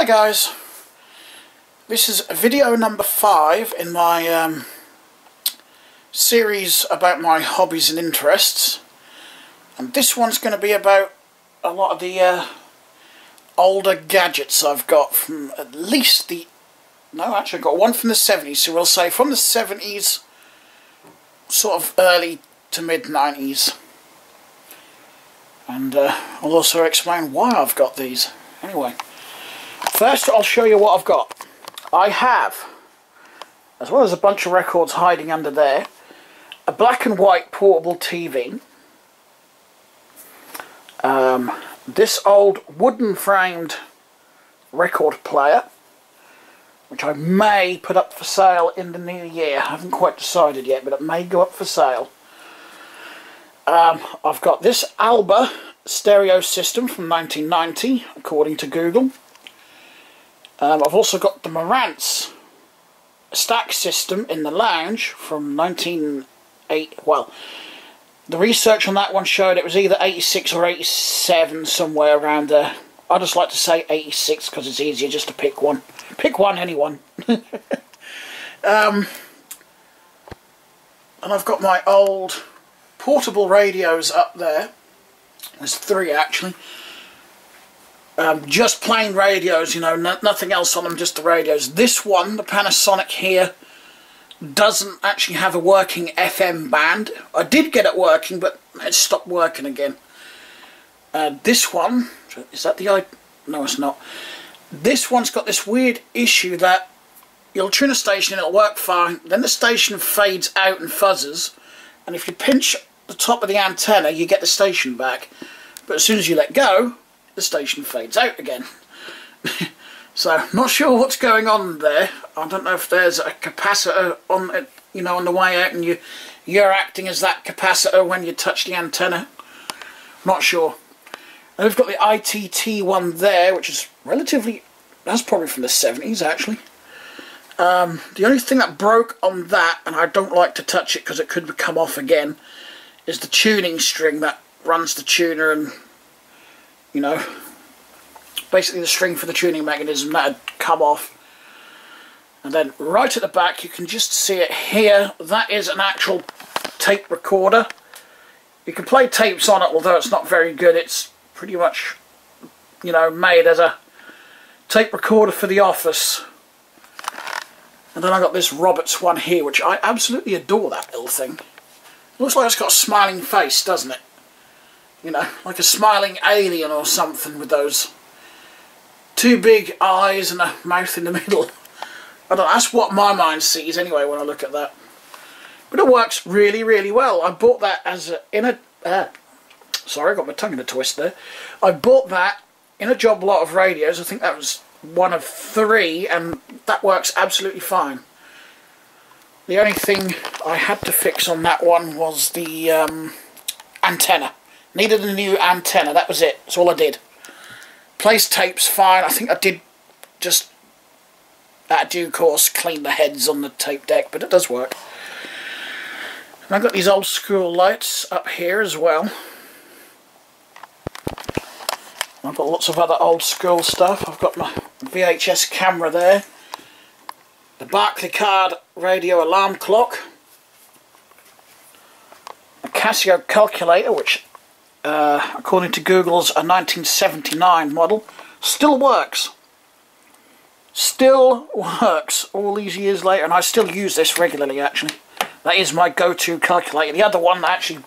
Hi guys, this is video number five in my um, series about my hobbies and interests. And this one's going to be about a lot of the uh, older gadgets I've got from at least the no actually I've got one from the 70s so we'll say from the 70s sort of early to mid 90s and uh, I'll also explain why I've got these. Anyway First, I'll show you what I've got. I have, as well as a bunch of records hiding under there, a black and white portable TV, um, this old wooden framed record player, which I may put up for sale in the new year. I haven't quite decided yet, but it may go up for sale. Um, I've got this Alba stereo system from 1990, according to Google. Um, I've also got the Marantz stack system in the lounge from 1908. Well, the research on that one showed it was either 86 or 87, somewhere around there. I just like to say 86 because it's easier just to pick one. Pick one, anyone. um, and I've got my old portable radios up there. There's three actually um, just plain radios, you know, no, nothing else on them, just the radios. This one, the Panasonic here, doesn't actually have a working FM band. I did get it working, but it stopped working again. Uh, this one, is that the I? No, it's not. This one's got this weird issue that you'll tune a station and it'll work fine, then the station fades out and fuzzes, and if you pinch the top of the antenna, you get the station back. But as soon as you let go, the station fades out again. so, not sure what's going on there. I don't know if there's a capacitor on it, you know, on the way out and you, you're acting as that capacitor when you touch the antenna. Not sure. And we've got the ITT one there, which is relatively, that's probably from the 70s actually. Um, the only thing that broke on that, and I don't like to touch it because it could come off again, is the tuning string that runs the tuner and you know, basically the string for the tuning mechanism that had come off. And then right at the back, you can just see it here. That is an actual tape recorder. You can play tapes on it, although it's not very good. It's pretty much, you know, made as a tape recorder for the office. And then I got this Roberts one here, which I absolutely adore that little thing. It looks like it's got a smiling face, doesn't it? You know, like a smiling alien or something with those two big eyes and a mouth in the middle. I don't that's what my mind sees anyway when I look at that. But it works really, really well. I bought that as a, in a... Uh, sorry, I got my tongue in a twist there. I bought that in a job lot of radios. I think that was one of three, and that works absolutely fine. The only thing I had to fix on that one was the um, antenna. Needed a new antenna, that was it. That's all I did. Place tape's fine. I think I did just, at due course, clean the heads on the tape deck, but it does work. And I've got these old school lights up here as well. I've got lots of other old school stuff. I've got my VHS camera there. The Barclaycard radio alarm clock. A Casio calculator, which uh, according to Google's a 1979 model, still works. Still works all these years later, and I still use this regularly actually. That is my go-to calculator. The other one actually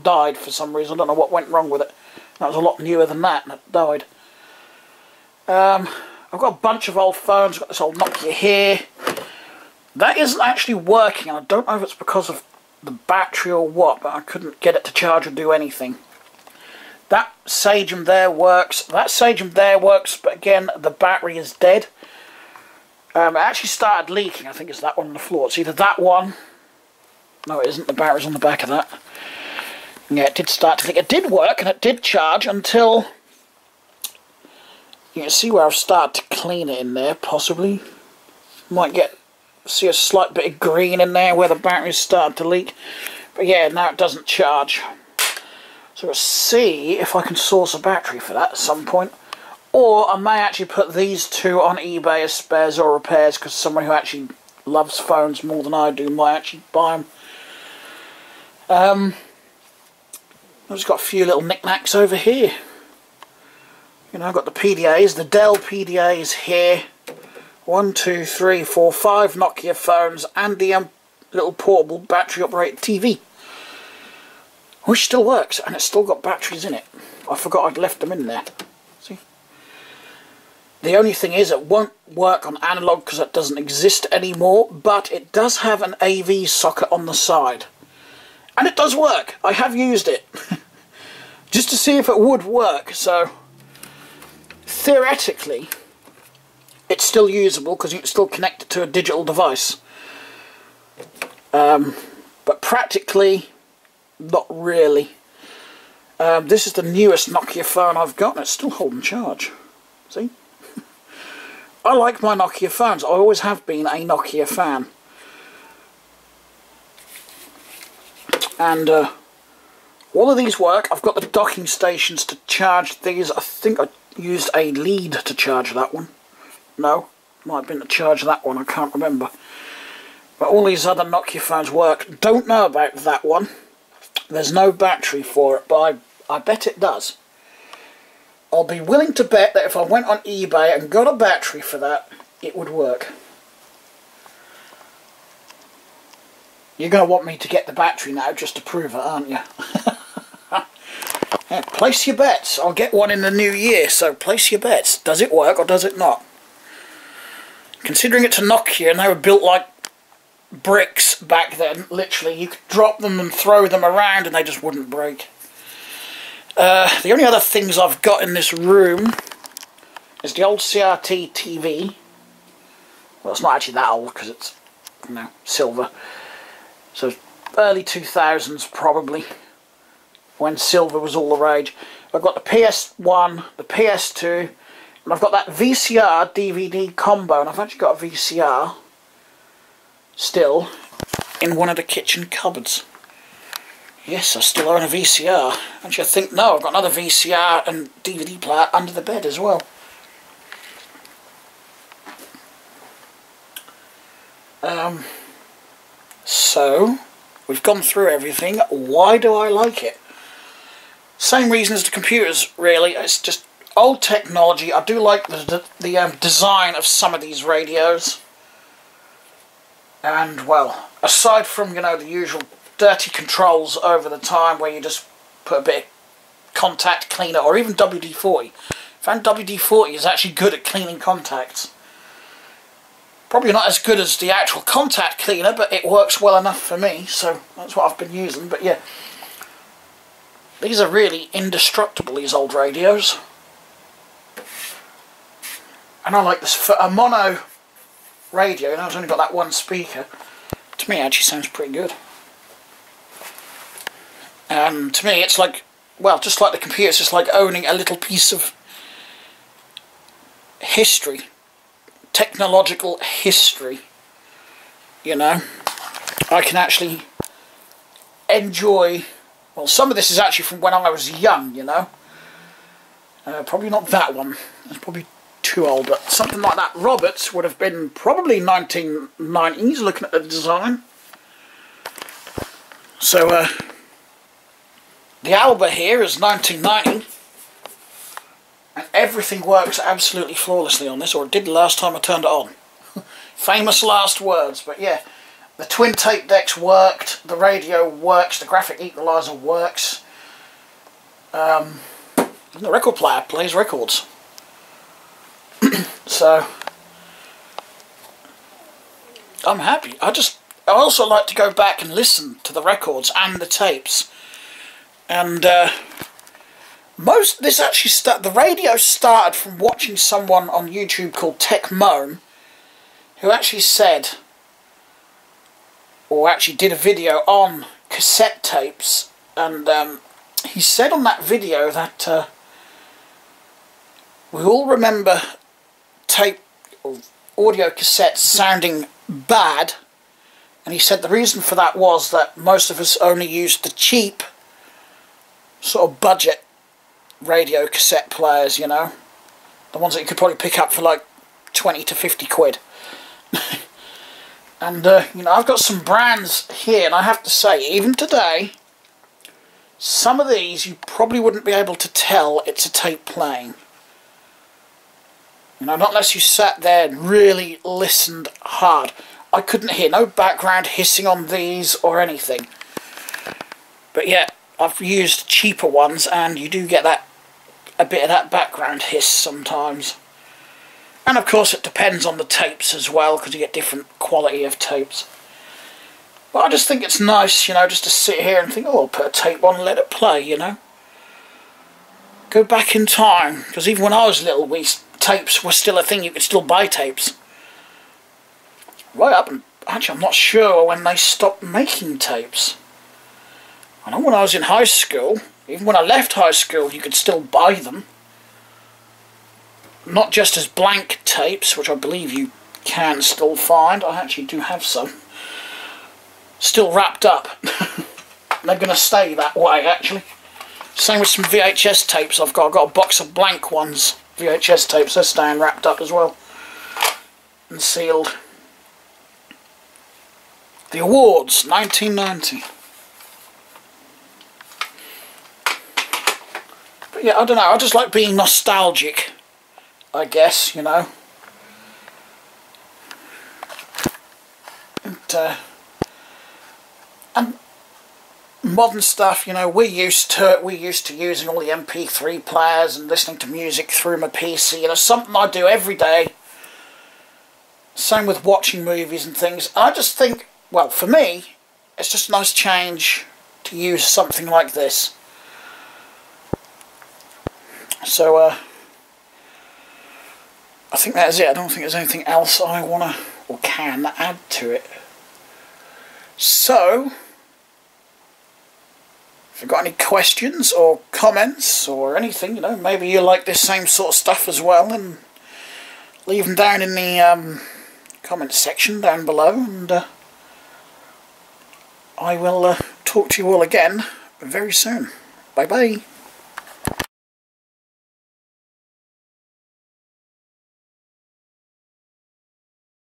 died for some reason. I don't know what went wrong with it. That was a lot newer than that, and it died. Um, I've got a bunch of old phones. I've got this old Nokia here. That isn't actually working, and I don't know if it's because of the battery or what, but I couldn't get it to charge or do anything. That Sagem there works. That Sagem there works, but again, the battery is dead. Um, it actually started leaking. I think it's that one on the floor. It's either that one. No, it isn't. The battery's on the back of that. Yeah, it did start to leak. It did work, and it did charge until... You can see where I've started to clean it in there, possibly. Might get see a slight bit of green in there where the battery's started to leak. But yeah, now it doesn't charge. So see if I can source a battery for that at some point. Or I may actually put these two on eBay as spares or repairs because someone who actually loves phones more than I do might actually buy them. Um, I've just got a few little knickknacks over here. You know, I've got the PDAs, the Dell PDAs here. One, two, three, four, five Nokia phones and the um, little portable battery operated TV. Which still works and it's still got batteries in it. I forgot I'd left them in there. See? The only thing is it won't work on analog because it doesn't exist anymore, but it does have an AV socket on the side. And it does work. I have used it. Just to see if it would work, so theoretically it's still usable because you can still connect it to a digital device. Um, but practically, not really. Um, this is the newest Nokia phone I've got and it's still holding charge. See? I like my Nokia phones. I always have been a Nokia fan. And uh, all of these work. I've got the docking stations to charge these. I think I used a lead to charge that one. No, might have been to charge that one. I can't remember. But all these other Nokia phones work. Don't know about that one. There's no battery for it, but I, I bet it does. I'll be willing to bet that if I went on eBay and got a battery for that, it would work. You're going to want me to get the battery now just to prove it, aren't you? yeah, place your bets. I'll get one in the new year, so place your bets. Does it work or does it not? Considering it's a Nokia and they were built like bricks back then, literally, you could drop them and throw them around and they just wouldn't break. Uh, the only other things I've got in this room is the old CRT TV. Well, it's not actually that old because it's, you know, silver. So early 2000s probably, when silver was all the rage. I've got the PS1, the PS2, and I've got that VCR DVD combo, and I've actually got a VCR still in one of the kitchen cupboards. Yes, I still own a VCR. Actually, I think, no, I've got another VCR and DVD player under the bed as well. Um, so, we've gone through everything. Why do I like it? Same reason as the computers, really. It's just old technology. I do like the, the, the um, design of some of these radios. And, well, aside from, you know, the usual dirty controls over the time where you just put a bit of contact cleaner, or even WD-40. I found WD-40 is actually good at cleaning contacts. Probably not as good as the actual contact cleaner, but it works well enough for me, so that's what I've been using. But yeah, these are really indestructible, these old radios. And I like this for a mono radio, and I've only got that one speaker. To me, it actually sounds pretty good. And to me, it's like, well, just like the computer, it's just like owning a little piece of history technological history, you know. I can actually enjoy, well, some of this is actually from when I was young, you know. Uh, probably not that one, it's probably too old, but something like that. Roberts would have been probably 1990s, looking at the design. So, uh, the Alba here is 1990 and everything works absolutely flawlessly on this, or it did the last time I turned it on. Famous last words, but yeah. The twin tape decks worked, the radio works, the graphic equalizer works. Um, the record player plays records. so, I'm happy. I just, I also like to go back and listen to the records and the tapes. And, uh, most this actually start the radio started from watching someone on YouTube called Techmoan who actually said or actually did a video on cassette tapes and um, he said on that video that uh, we all remember tape audio cassettes sounding bad and he said the reason for that was that most of us only used the cheap sort of budget radio cassette players, you know. The ones that you could probably pick up for like 20 to 50 quid. and, uh, you know, I've got some brands here, and I have to say, even today, some of these you probably wouldn't be able to tell it's a tape playing. Know, not unless you sat there and really listened hard. I couldn't hear no background hissing on these or anything. But yeah, I've used cheaper ones and you do get that a bit of that background hiss sometimes. And of course it depends on the tapes as well because you get different quality of tapes. But I just think it's nice, you know, just to sit here and think, oh, I'll put a tape on and let it play, you know. Go back in time, because even when I was little, we tapes were still a thing. You could still buy tapes. Right up, and actually, I'm not sure when they stopped making tapes. I know when I was in high school, even when I left high school, you could still buy them. Not just as blank tapes, which I believe you can still find. I actually do have some. Still wrapped up. They're going to stay that way, actually. Same with some VHS tapes I've got. I've got a box of blank ones. VHS tapes. They're staying wrapped up as well. And sealed. The Awards, 1990. But yeah, I don't know. I just like being nostalgic. I guess, you know. And, uh, and modern stuff, you know, we're used to we used to using all the MP3 players and listening to music through my PC. You know, something I do every day. Same with watching movies and things. I just think, well, for me, it's just a nice change to use something like this. So, uh, I think that's it. I don't think there's anything else I want to or can add to it. So, if you've got any questions or comments or anything, you know, maybe you like this same sort of stuff as well, and leave them down in the um, comment section down below, and uh, I will uh, talk to you all again very soon. Bye bye.